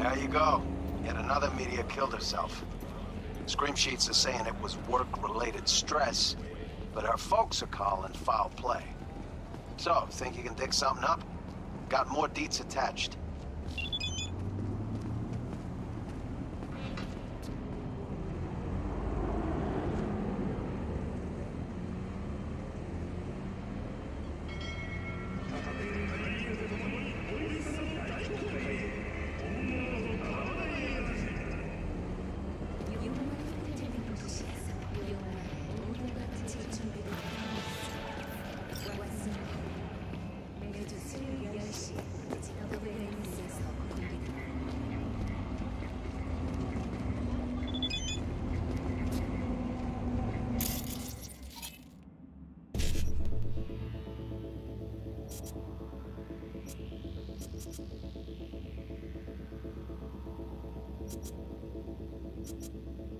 There you go. Yet another media killed herself. Scream sheets are saying it was work-related stress, but her folks are calling foul play. So, think you can dig something up? Got more deets attached. Neutralize the psycho! Flank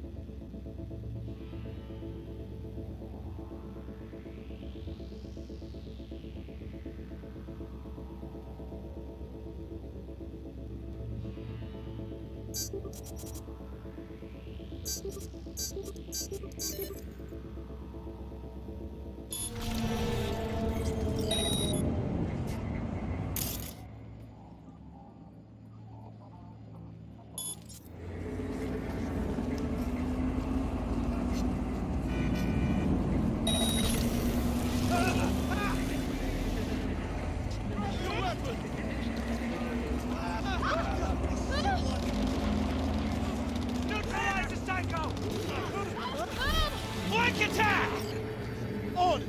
attack! On!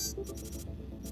Got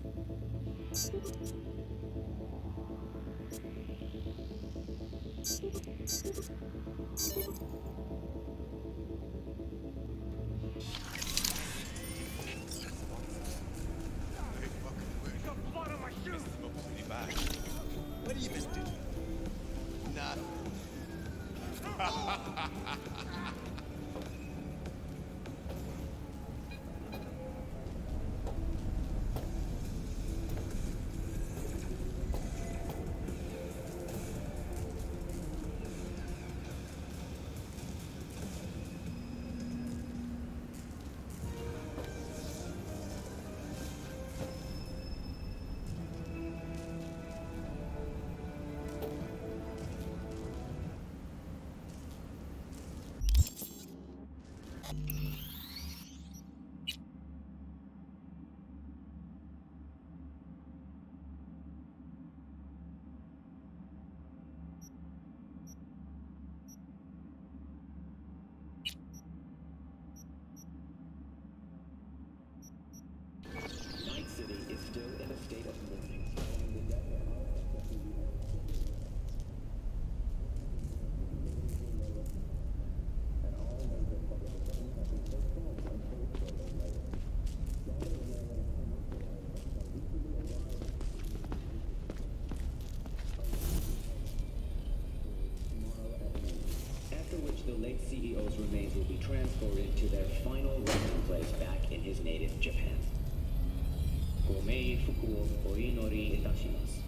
remains will be transported to their final resting place back in his native Japan. ご冥福をお祈りいたします。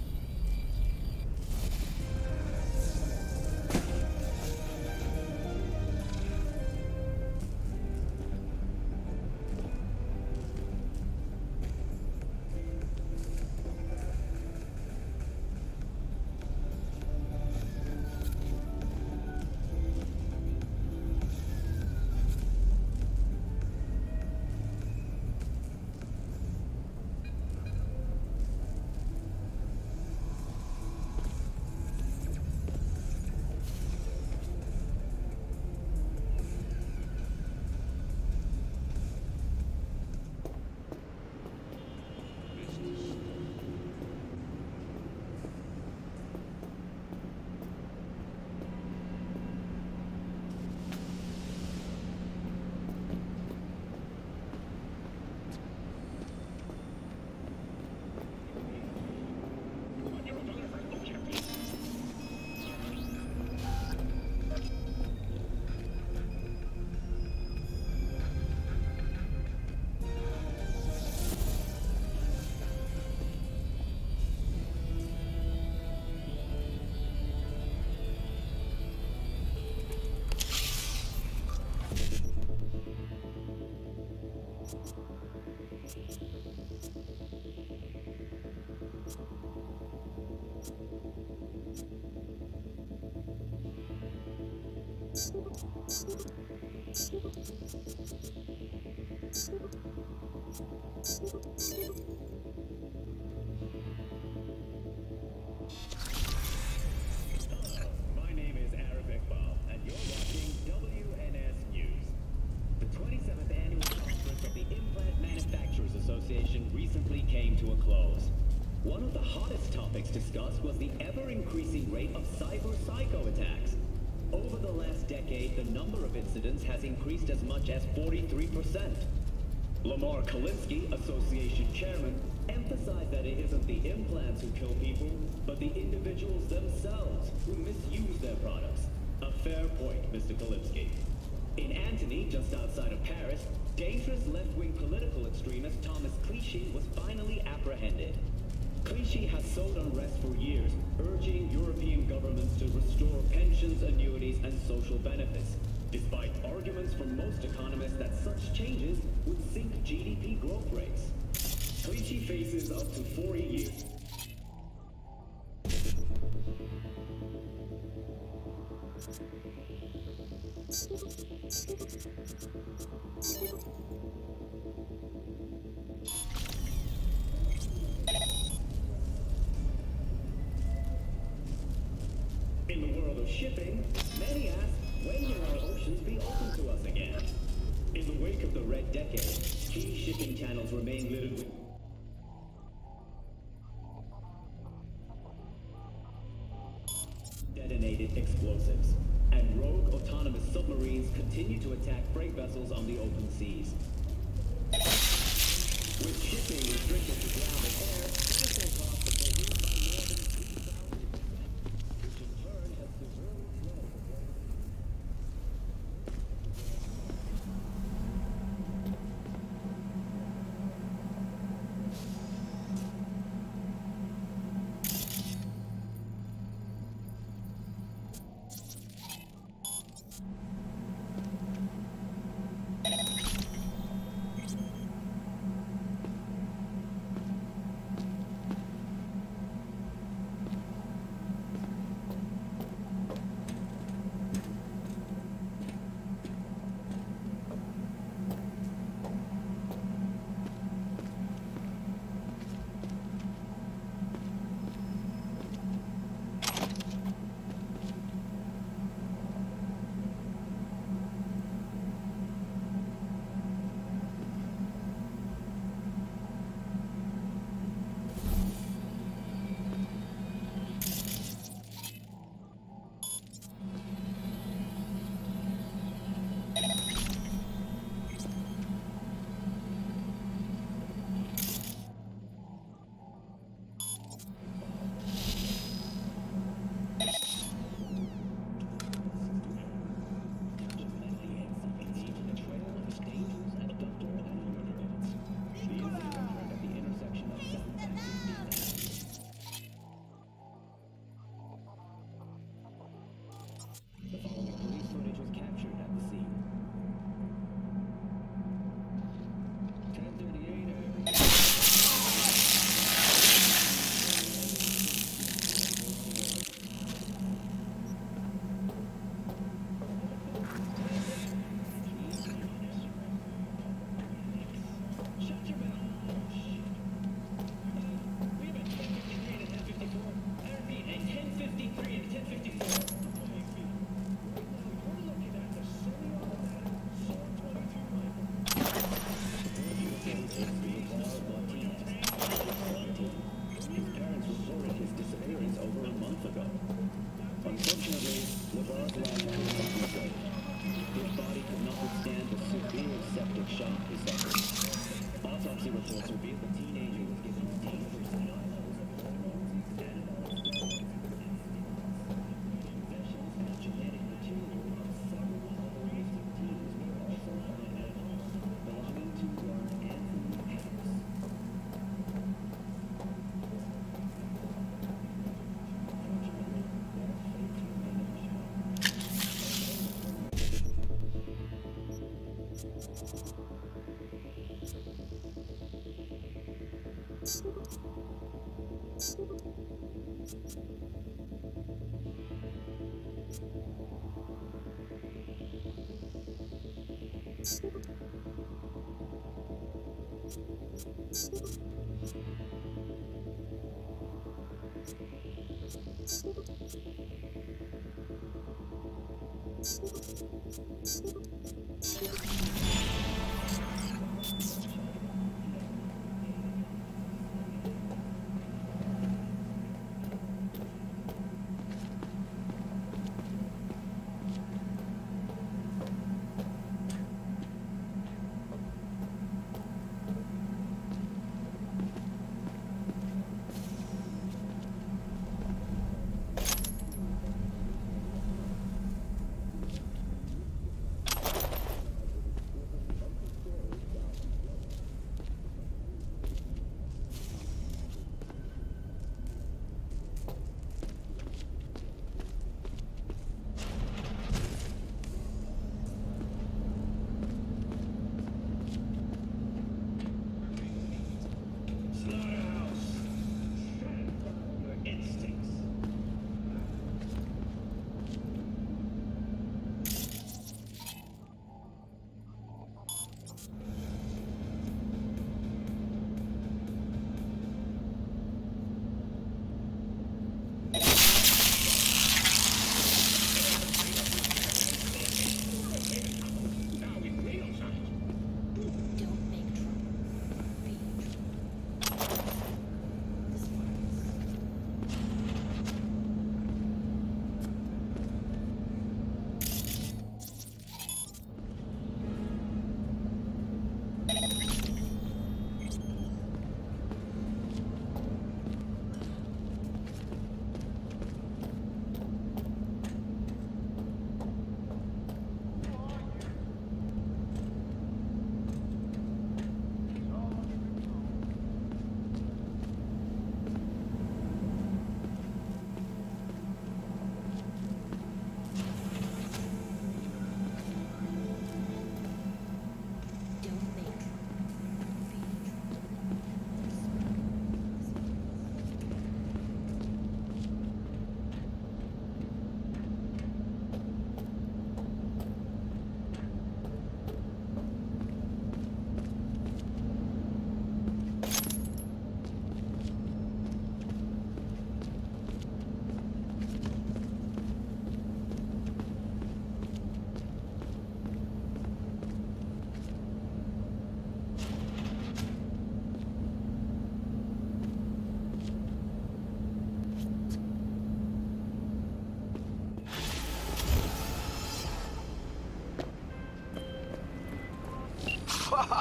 My name is Arif Iqbal, and you're watching WNS News. The 27th annual conference of the Implant Manufacturers Association recently came to a close. One of the hottest topics discussed was the ever-increasing rate of cyber psycho attacks. Over the last decade, the number of incidents has increased as much as 43%. Lamar Kalinsky, association chairman, emphasized that it isn't the implants who kill people, but the individuals themselves who misuse their products. A fair point, Mr. Kalinsky. In Antony, just outside of Paris, dangerous left-wing political extremist Thomas Clichy was finally. Clichy has sowed unrest for years, urging European governments to restore pensions, annuities, and social benefits, despite arguments from most economists that such changes would sink GDP growth rates. Clichy faces up to 40 years. When will our oceans be open to us again? In the wake of the Red Decade, key shipping channels remain littered with detonated explosives, and rogue autonomous submarines continue to attack freight vessels on the open seas. Peter's septic shock is suffering. Autopsy reports reveal the team.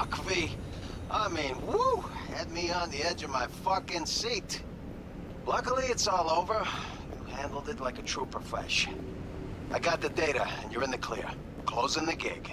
Fuck, V. I mean, woo! Had me on the edge of my fucking seat. Luckily, it's all over. You handled it like a true profesh. I got the data, and you're in the clear. Closing the gig.